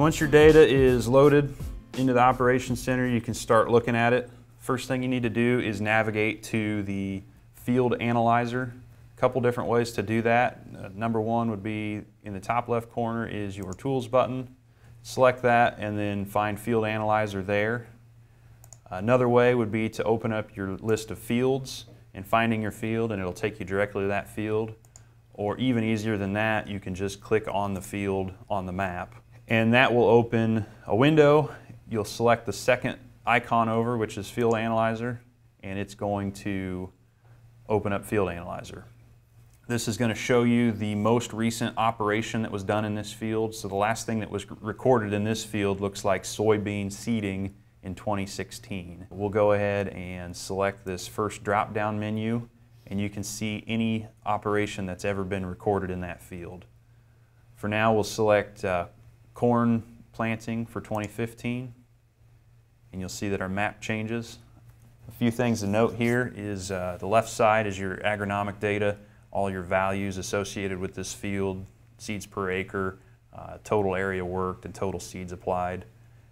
Once your data is loaded into the Operations Center, you can start looking at it. First thing you need to do is navigate to the Field Analyzer. A couple different ways to do that. Uh, number one would be in the top left corner is your Tools button. Select that and then find Field Analyzer there. Another way would be to open up your list of fields and finding your field and it'll take you directly to that field. Or even easier than that, you can just click on the field on the map. And that will open a window. You'll select the second icon over, which is Field Analyzer, and it's going to open up Field Analyzer. This is going to show you the most recent operation that was done in this field. So the last thing that was recorded in this field looks like soybean seeding in 2016. We'll go ahead and select this first drop-down menu and you can see any operation that's ever been recorded in that field. For now, we'll select uh, corn planting for 2015 and you'll see that our map changes. A few things to note here is uh, the left side is your agronomic data, all your values associated with this field, seeds per acre, uh, total area worked, and total seeds applied.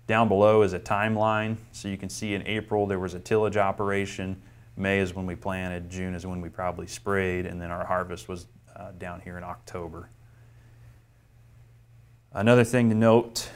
Down below is a timeline, so you can see in April there was a tillage operation, May is when we planted, June is when we probably sprayed, and then our harvest was uh, down here in October. Another thing to note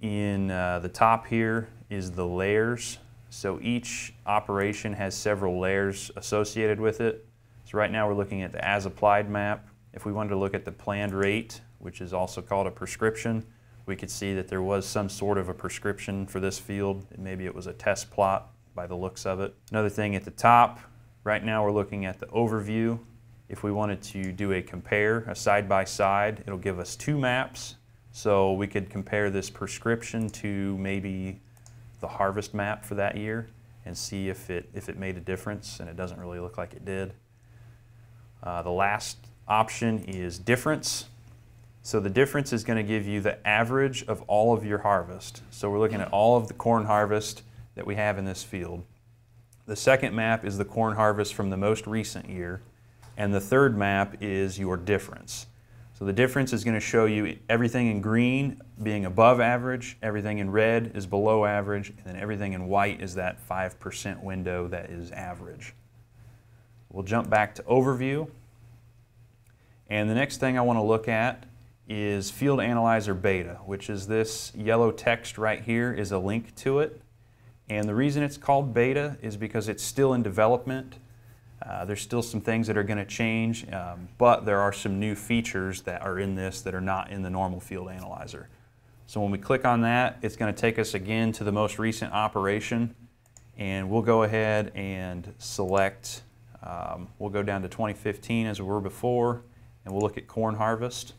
in uh, the top here is the layers. So each operation has several layers associated with it. So right now we're looking at the as applied map. If we wanted to look at the planned rate, which is also called a prescription, we could see that there was some sort of a prescription for this field. Maybe it was a test plot by the looks of it. Another thing at the top, right now we're looking at the overview. If we wanted to do a compare, a side-by-side, -side, it'll give us two maps. So we could compare this prescription to maybe the harvest map for that year and see if it, if it made a difference, and it doesn't really look like it did. Uh, the last option is difference. So the difference is going to give you the average of all of your harvest. So we're looking at all of the corn harvest that we have in this field. The second map is the corn harvest from the most recent year. And the third map is your difference. So the difference is going to show you everything in green being above average, everything in red is below average, and then everything in white is that 5% window that is average. We'll jump back to overview. And the next thing I want to look at is Field Analyzer Beta, which is this yellow text right here is a link to it. And the reason it's called beta is because it's still in development. Uh, there's still some things that are going to change, um, but there are some new features that are in this that are not in the normal Field Analyzer. So when we click on that, it's going to take us again to the most recent operation. And we'll go ahead and select, um, we'll go down to 2015 as we were before, and we'll look at corn harvest.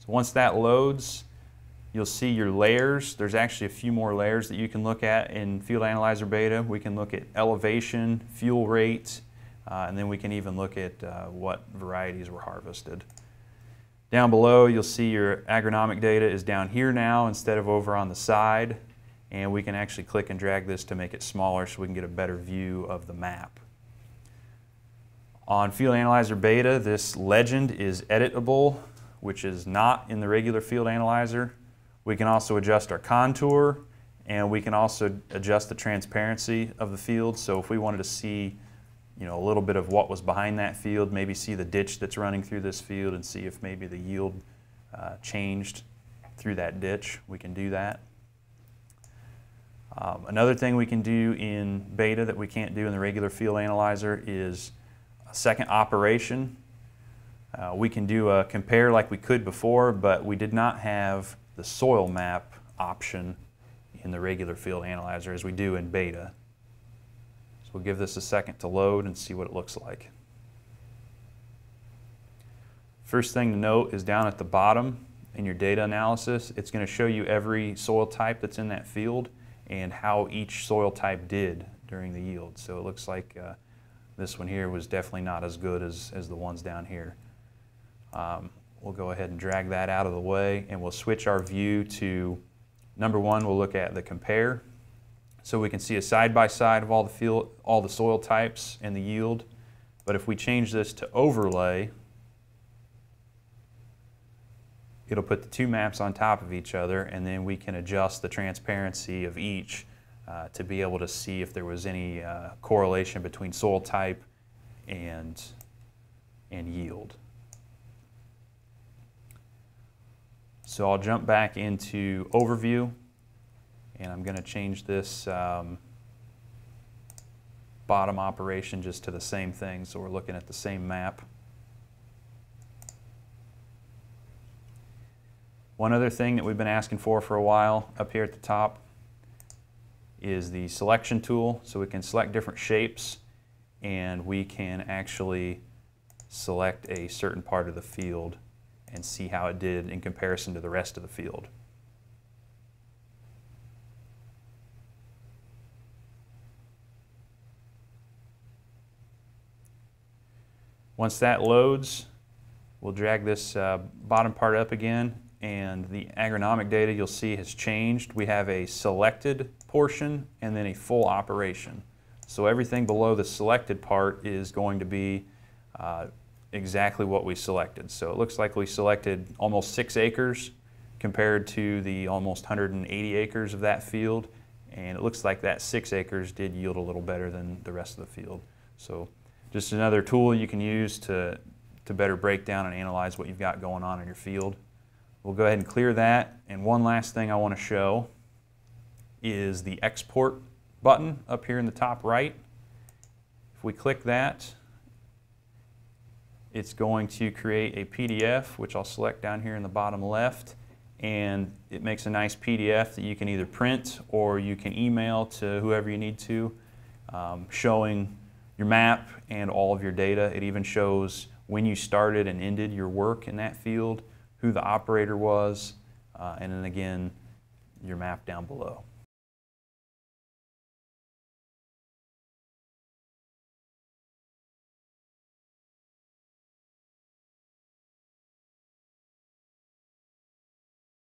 So once that loads, you'll see your layers. There's actually a few more layers that you can look at in Field Analyzer Beta. We can look at elevation, fuel rate, uh, and then we can even look at uh, what varieties were harvested. Down below, you'll see your agronomic data is down here now instead of over on the side. And we can actually click and drag this to make it smaller so we can get a better view of the map. On Field Analyzer Beta, this legend is editable which is not in the regular field analyzer. We can also adjust our contour and we can also adjust the transparency of the field. So if we wanted to see you know, a little bit of what was behind that field, maybe see the ditch that's running through this field and see if maybe the yield uh, changed through that ditch, we can do that. Um, another thing we can do in beta that we can't do in the regular field analyzer is a second operation uh, we can do a compare like we could before, but we did not have the soil map option in the regular field analyzer as we do in beta. So we'll give this a second to load and see what it looks like. First thing to note is down at the bottom in your data analysis, it's going to show you every soil type that's in that field and how each soil type did during the yield. So it looks like uh, this one here was definitely not as good as, as the ones down here. Um, we'll go ahead and drag that out of the way and we'll switch our view to number one, we'll look at the compare. So we can see a side-by-side -side of all the, field, all the soil types and the yield. But if we change this to overlay, it'll put the two maps on top of each other and then we can adjust the transparency of each uh, to be able to see if there was any uh, correlation between soil type and, and yield. So I'll jump back into overview and I'm going to change this um, bottom operation just to the same thing so we're looking at the same map. One other thing that we've been asking for for a while up here at the top is the selection tool. So we can select different shapes and we can actually select a certain part of the field and see how it did in comparison to the rest of the field. Once that loads, we'll drag this uh, bottom part up again and the agronomic data you'll see has changed. We have a selected portion and then a full operation. So everything below the selected part is going to be uh, exactly what we selected. So it looks like we selected almost six acres compared to the almost 180 acres of that field. And it looks like that six acres did yield a little better than the rest of the field. So just another tool you can use to, to better break down and analyze what you've got going on in your field. We'll go ahead and clear that. And one last thing I want to show is the export button up here in the top right. If we click that, it's going to create a PDF, which I'll select down here in the bottom left. And it makes a nice PDF that you can either print or you can email to whoever you need to, um, showing your map and all of your data. It even shows when you started and ended your work in that field who the operator was, uh, and then again, your map down below.